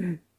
Mm-hmm.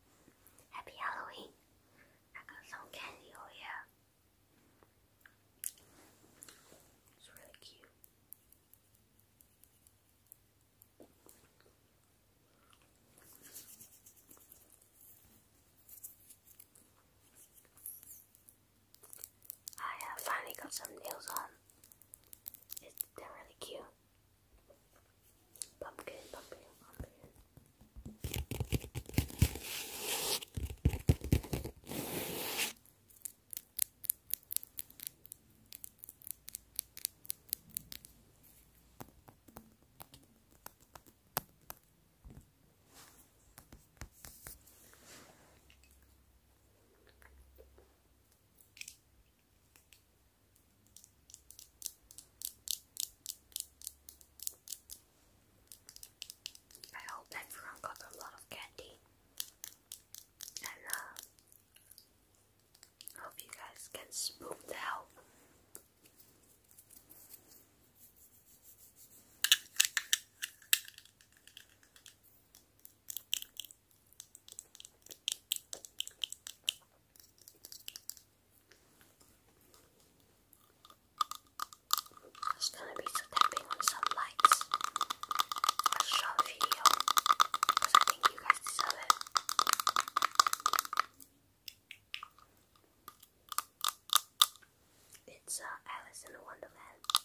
smoothed out. it's uh, Alice in Wonderland.